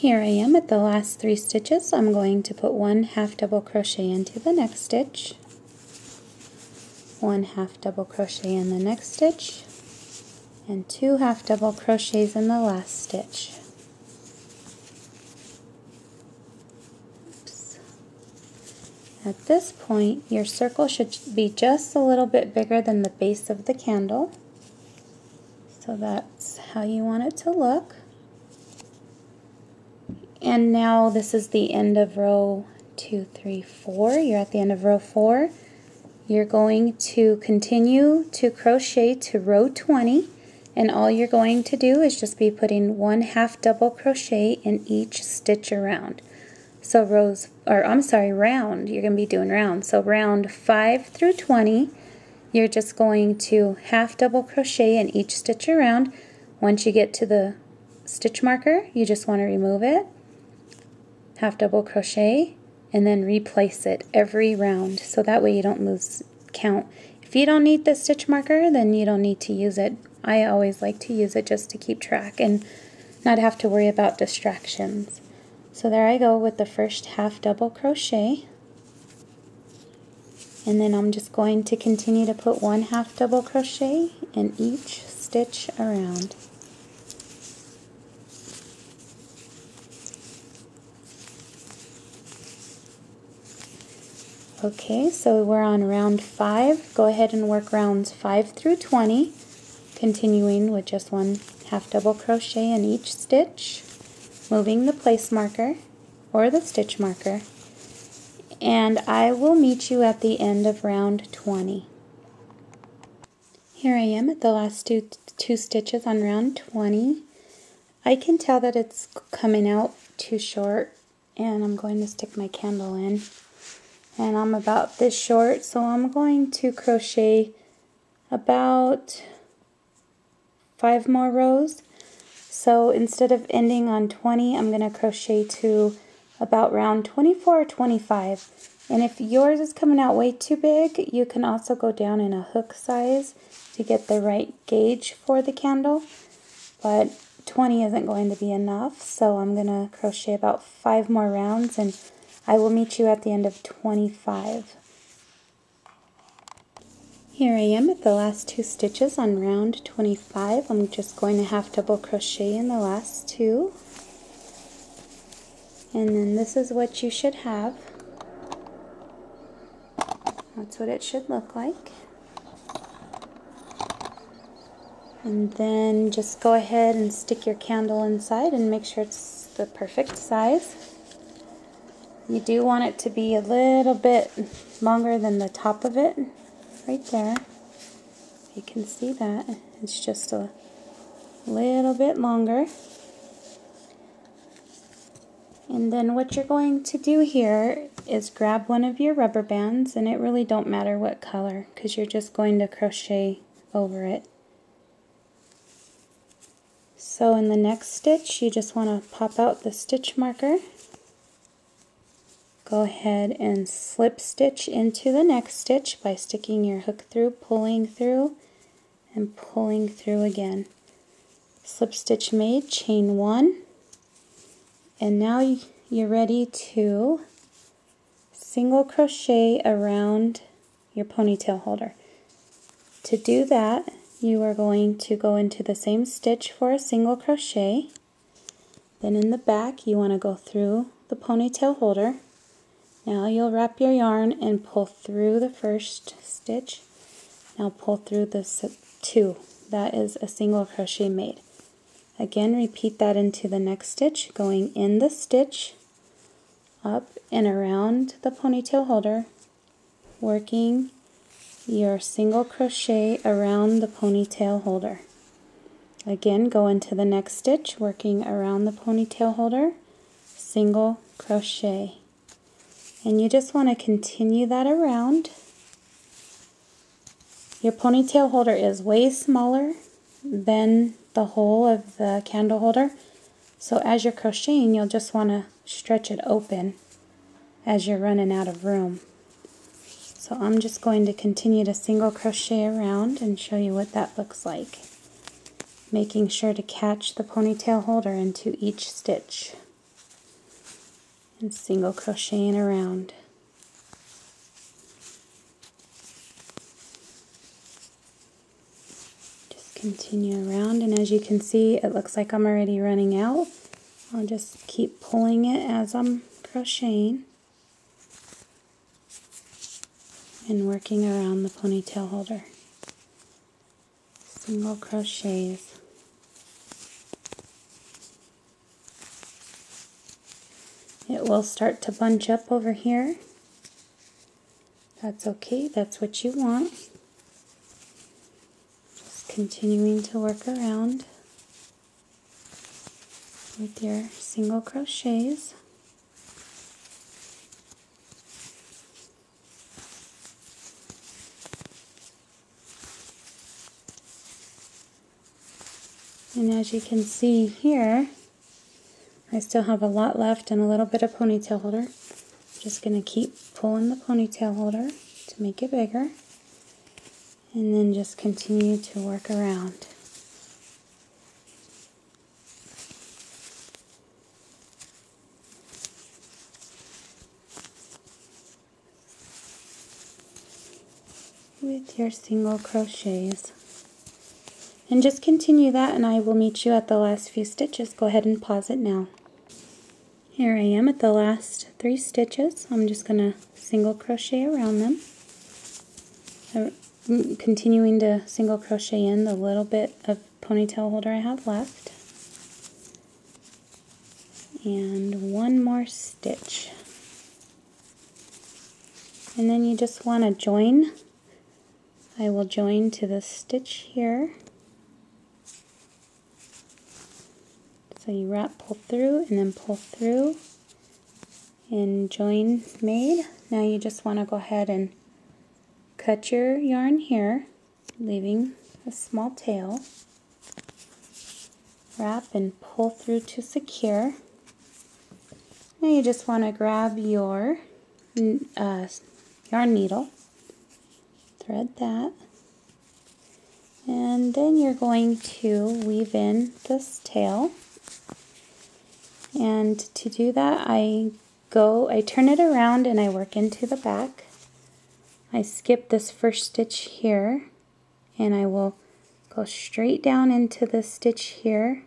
Here I am at the last three stitches. I'm going to put one half double crochet into the next stitch, one half double crochet in the next stitch, and two half double crochets in the last stitch. Oops. At this point, your circle should be just a little bit bigger than the base of the candle. So that's how you want it to look. And now this is the end of row two, three, four. You're at the end of row four. You're going to continue to crochet to row 20 and all you're going to do is just be putting one half double crochet in each stitch around. So rows, or I'm sorry, round, you're going to be doing round. So round 5 through 20, you're just going to half double crochet in each stitch around. Once you get to the stitch marker, you just want to remove it, half double crochet, and then replace it every round. So that way you don't lose count. If you don't need the stitch marker, then you don't need to use it I always like to use it just to keep track and not have to worry about distractions. So there I go with the first half double crochet. And then I'm just going to continue to put one half double crochet in each stitch around. Okay, so we're on round 5. Go ahead and work rounds 5 through 20 continuing with just one half double crochet in each stitch, moving the place marker or the stitch marker, and I will meet you at the end of round 20. Here I am at the last two, two stitches on round 20. I can tell that it's coming out too short and I'm going to stick my candle in and I'm about this short so I'm going to crochet about five more rows. So instead of ending on 20, I'm going to crochet to about round 24 or 25. And if yours is coming out way too big, you can also go down in a hook size to get the right gauge for the candle. But 20 isn't going to be enough, so I'm going to crochet about five more rounds and I will meet you at the end of 25. Here I am at the last two stitches on round 25. I'm just going to half double crochet in the last two. And then this is what you should have. That's what it should look like. And then just go ahead and stick your candle inside and make sure it's the perfect size. You do want it to be a little bit longer than the top of it right there. You can see that. It's just a little bit longer. And then what you're going to do here is grab one of your rubber bands, and it really don't matter what color, because you're just going to crochet over it. So in the next stitch, you just want to pop out the stitch marker go ahead and slip stitch into the next stitch by sticking your hook through, pulling through, and pulling through again. Slip stitch made, chain one, and now you're ready to single crochet around your ponytail holder. To do that, you are going to go into the same stitch for a single crochet. Then in the back, you want to go through the ponytail holder now you'll wrap your yarn and pull through the first stitch. Now pull through the two. That is a single crochet made. Again, repeat that into the next stitch, going in the stitch, up and around the ponytail holder, working your single crochet around the ponytail holder. Again, go into the next stitch, working around the ponytail holder, single crochet. And you just want to continue that around. Your ponytail holder is way smaller than the hole of the candle holder. So as you're crocheting, you'll just want to stretch it open as you're running out of room. So I'm just going to continue to single crochet around and show you what that looks like. Making sure to catch the ponytail holder into each stitch. And single crocheting around. Just continue around and as you can see it looks like I'm already running out. I'll just keep pulling it as I'm crocheting and working around the ponytail holder. Single crochets. It will start to bunch up over here. That's okay, that's what you want. Just continuing to work around with your single crochets. And as you can see here, I still have a lot left and a little bit of ponytail holder. I'm just going to keep pulling the ponytail holder to make it bigger. And then just continue to work around. with your single crochets. And just continue that and I will meet you at the last few stitches. Go ahead and pause it now. Here I am at the last three stitches. I'm just going to single crochet around them. I'm mm, continuing to single crochet in the little bit of ponytail holder I have left. And one more stitch. And then you just want to join. I will join to the stitch here. So you wrap, pull through, and then pull through and join made. Now you just want to go ahead and cut your yarn here, leaving a small tail. Wrap and pull through to secure. Now you just want to grab your uh, yarn needle, thread that, and then you're going to weave in this tail. And to do that, I go, I turn it around and I work into the back. I skip this first stitch here and I will go straight down into the stitch here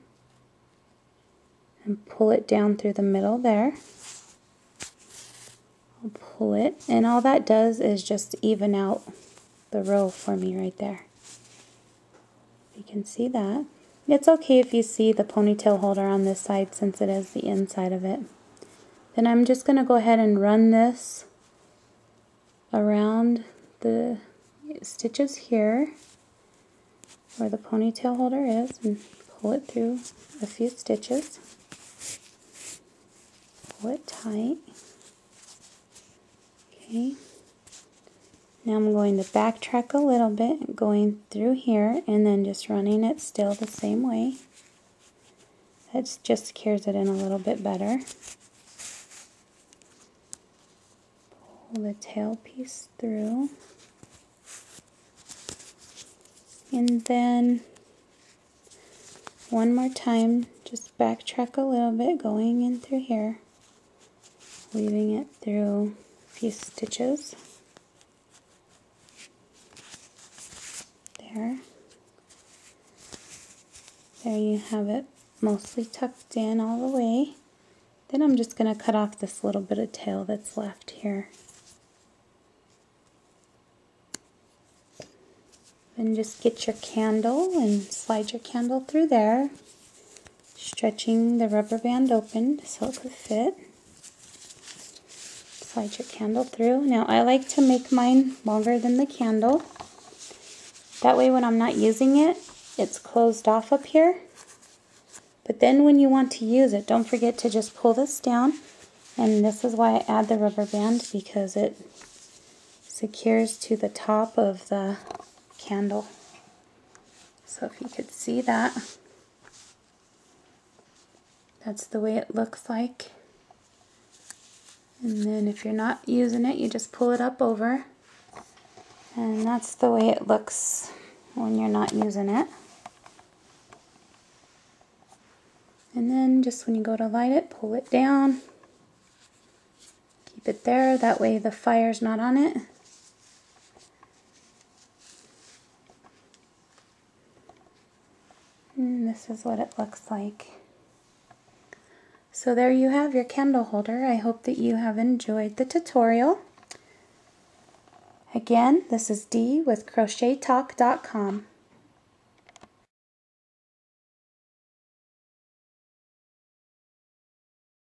and pull it down through the middle there. I'll pull it and all that does is just even out the row for me right there. You can see that. It's okay if you see the ponytail holder on this side since it is the inside of it. Then I'm just going to go ahead and run this around the stitches here where the ponytail holder is and pull it through a few stitches. Pull it tight. Okay. Now I'm going to backtrack a little bit, going through here and then just running it still the same way. That just secures it in a little bit better. Pull the tail piece through. And then one more time, just backtrack a little bit, going in through here, weaving it through a few stitches. There. You have it mostly tucked in all the way. Then I'm just going to cut off this little bit of tail that's left here. Then just get your candle and slide your candle through there, stretching the rubber band open so it could fit. Slide your candle through. Now I like to make mine longer than the candle that way when I'm not using it, it's closed off up here. But then when you want to use it, don't forget to just pull this down. And this is why I add the rubber band because it secures to the top of the candle. So if you could see that, that's the way it looks like. And then if you're not using it, you just pull it up over and that's the way it looks when you're not using it. And then just when you go to light it, pull it down. keep it there, that way the fire's not on it. And this is what it looks like. So there you have your candle holder. I hope that you have enjoyed the tutorial. Again, this is Dee with CrochetTalk.com.